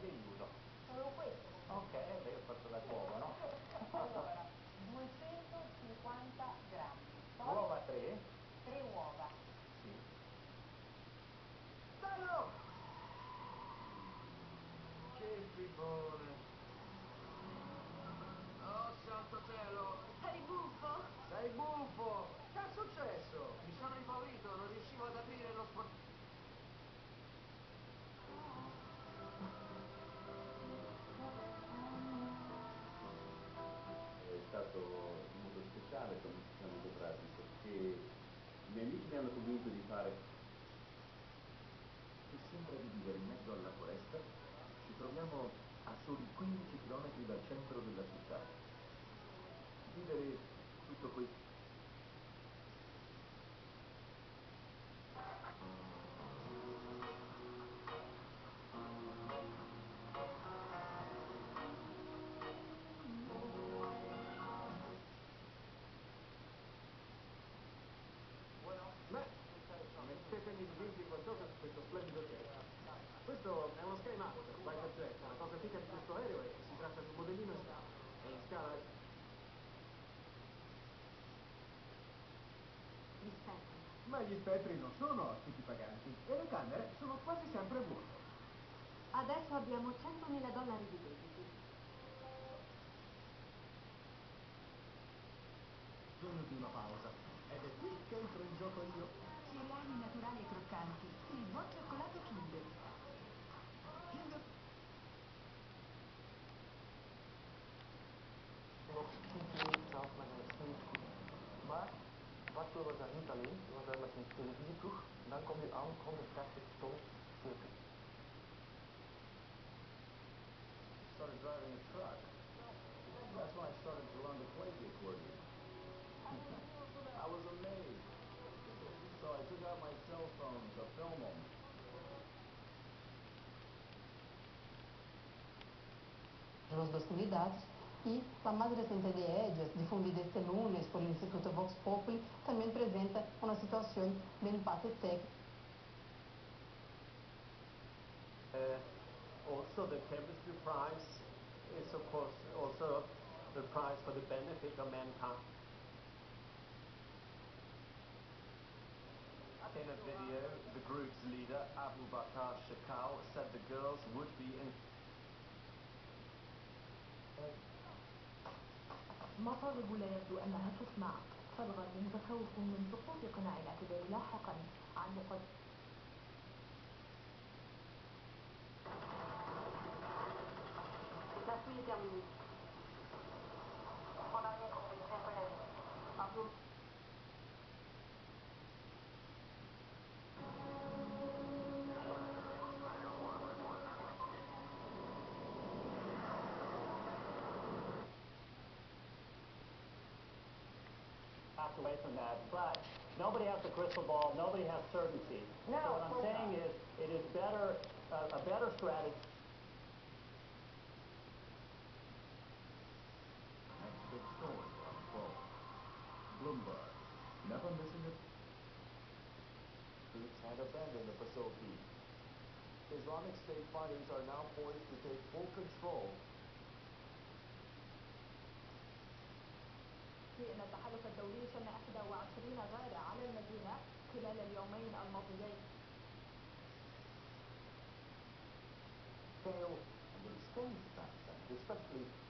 ti aiuto. Solo questo. Ok, beh, io ho fatto la uova, no? Allora, 250 grammi. Poi Uova 3. 3 uova. Sì. Bello! Che pipone! Oh, santo cielo! Sei buffo? Sei buffo! Mezzo alla foresta ci troviamo a soli 15 km dal centro della città vivere tutto questo mettetemi di dirvi qualcosa su questo splendido. Questo è uno Sky Master, fighter jet. La cosa figa di questo aereo è che si tratta di un modellino in scala. E in scala è... Gli spettri. Ma gli spettri non sono ospiti paganti e le camere sono quasi sempre vuote. Adesso abbiamo 100.000 dollari di debiti. Una pausa. Ed è qui che entro in gioco io. Cereali naturali e croccanti. Il buon cioccolato. Kinder was daar niet alleen, hij was daar met een televisieploeg. En dan kom je aan op 130 ton circuit. started driving a truck that's when I started to learn to play the accordion I was amazed so I took out my cell phone to film them los dos candidatos e a recente de ellas, difundida este lunes por Instituto Vox Populi, também apresenta uma situação de empate técnico. Uh, also, the chemistry prize is, of course, also the prize for the benefit of mankind. In a video, the group's leader, Abu Bakr Shakal, said the girls would be in مطالب لا يبدو أنها تسمع فالغرب متخوف من سقوط قناع الاعتدال لاحقا. عن مقدمة. La pluie backed away from that, but nobody has a crystal ball, nobody has certainty. No, so what I'm saying not. is it is better, uh, a better strategy. Bloomberg, never missing a... Groups had abandoned the facility. Islamic State fighters are now poised to take full control. الدولي شن 21 غارة على المدينة خلال اليومين الماضيين. Scale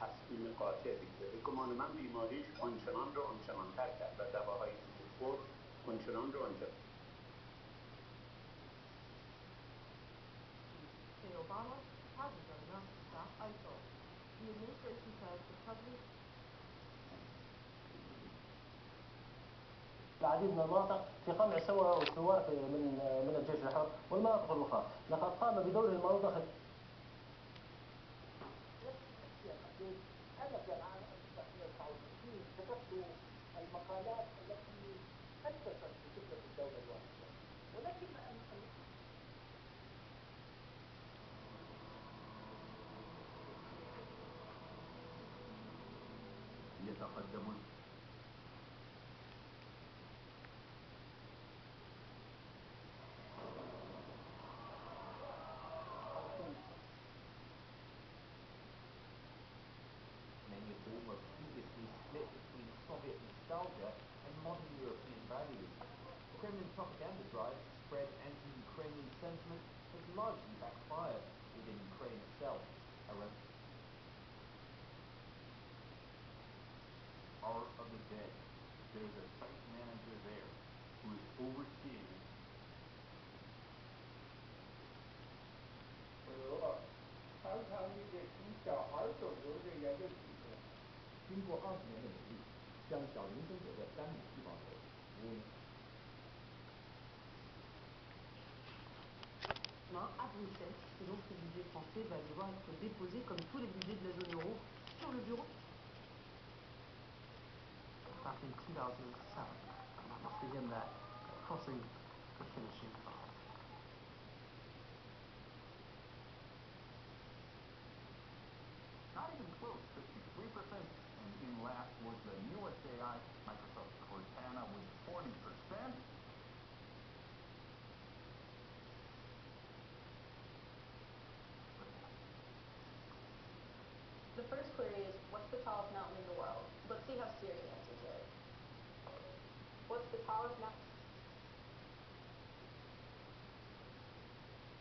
تصمیم قاطع بگیره گمان من بیماریش آنچنان رو آنچنانتر کرد و دواهایی که میخورد آنچنان رو آنچنان the public العديد من المناطق في قمع سوا والثوار في- من من الجيش الحر والمناطق الاخرى لقد قام بدور المناطق تتحدث عن 1950 ستبدو المقالات drive spread anti-Ukrainian sentiment has largely backfired within Ukraine itself. Art of the Dead. There's a site manager there who is overseeing à Bruxelles, et donc ce budget français va devoir être déposé, comme tous les budgets de la zone euro, sur le bureau. The tallest mountain in the world? Let's see how Siri answers it. What's the tallest mountain?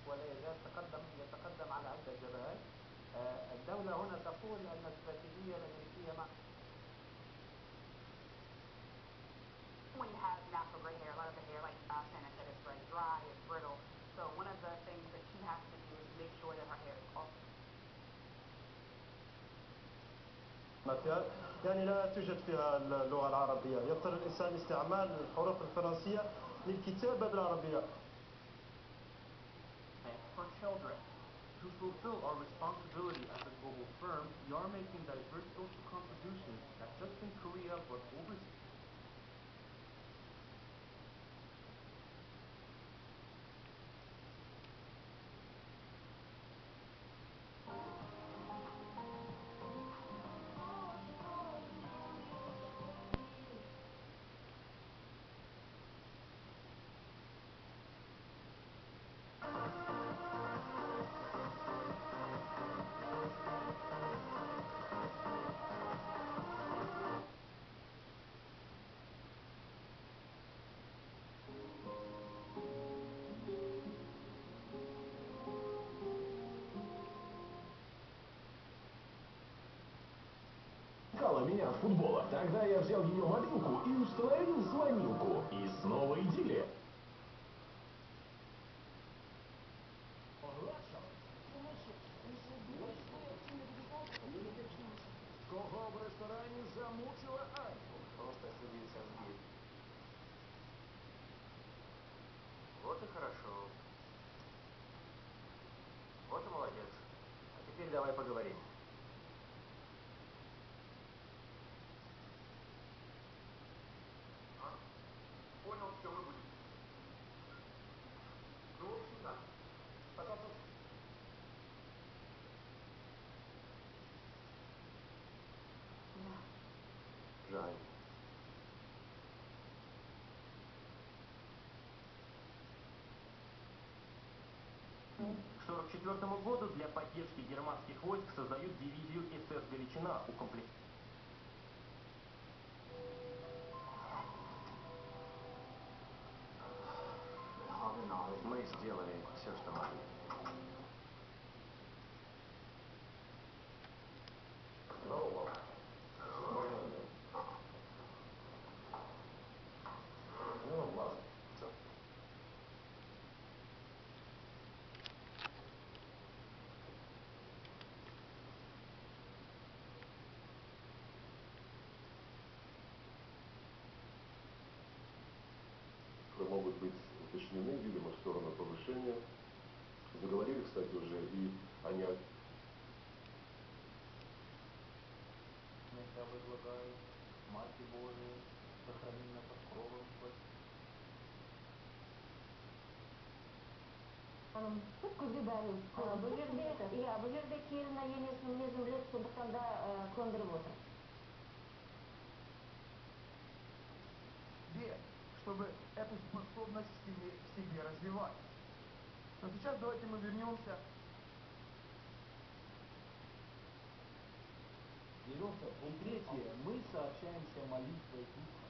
ولا يزال تقدم يتقدم على عدة جبهات آه، الدولة هنا تقول أن الاستراتيجية الأمريكية مع ماتيال يعني لا توجد فيها اللغة العربية يضطر الإنسان لاستعمال الحروف الفرنسية للكتابة بالعربية for children, to fulfill our responsibility as a global firm, we are making diverse social contributions not just in Korea but overseas. Меня от футбола. Тогда я взял ее мобилку и установил звонилку. И снова идиллия. Кого в ресторані замучила Альфу? Просто садится в дверь. Вот и хорошо. Вот и молодец. А теперь давай поговорим. 1944 году для поддержки германских войск создают дивизию СС «Галичина» укомплект. Мы сделали все, что могли. могут быть уточнены, видимо, в сторону повышения. Заговорили, кстати, уже и о не... Я возлагаю, Мати Божией, сохрани меня под кровом Твоим. Hanım çok kızı beril. Bu жерде, иә, бұл жерде келін енесінің мінезін біледі, сондықтан да ә, көндіріп отыр. Где? Чтобы эту способность в себе, развивать. Но сейчас давайте мы вернемся. Вернемся. И третье, мы сообщаемся молитвой Духа.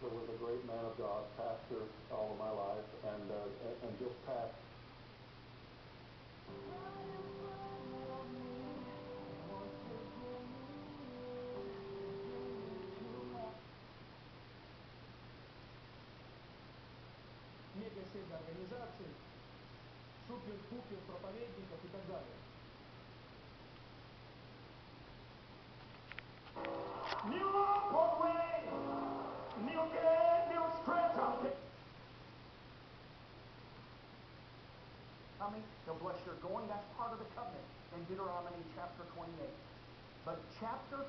So was a great man of God, pastor all of my life, and, uh, and just passed супер-пупер проповедников и так далее. New Broadway, new day, new stretch of it. Coming, he'll bless your going. That's part of the covenant in Deuteronomy chapter 28. But chapter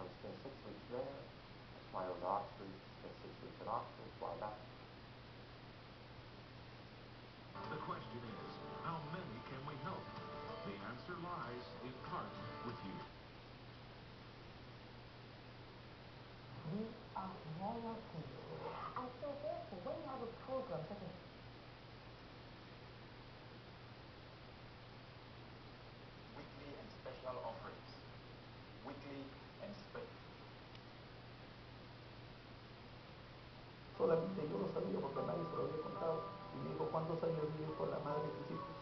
I spent six weeks there. That's why I was at Oxford. Spent six weeks at Oxford. That's why I Solamente yo lo sabía porque nadie se lo había contado. Y me dijo, ¿cuántos años vives con la madre de hijos?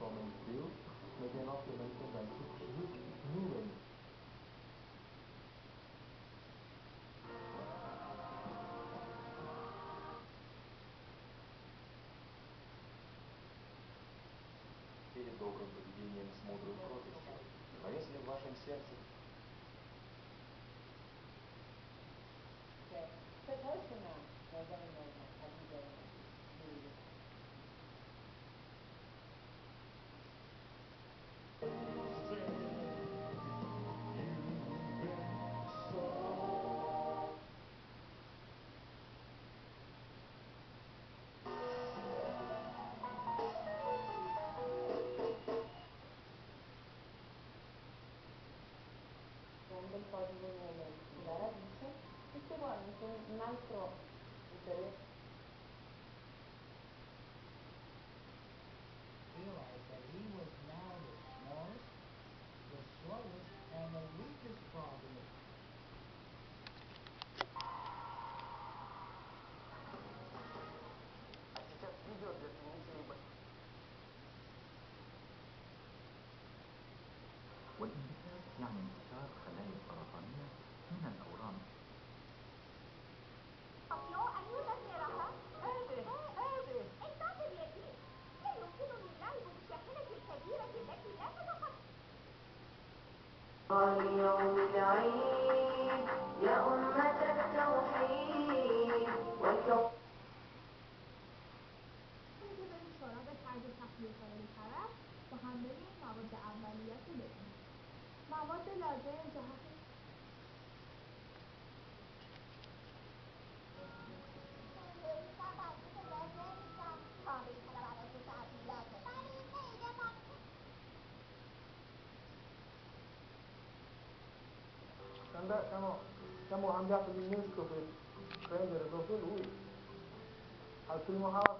Homens de Deus, mas nós também também ignorem. Перед добрым поведением с мудрой кротостью. Но если в вашем сердце del codice radice e seguendo un altro interesse realized that he was now the smallest, the slowest, and the weakest problem. يعني انتشار خلايا سرطانية من الأورام. انتظر يا ابني لا يمكنني اللعب بالشاحنة الكبيرة التي لا تتخطى. اليوم العيد يا أمة التوحيد مواد لازم جهت Andà, siamo, siamo cambiati l'innesco per prendere proprio lui. Al primo house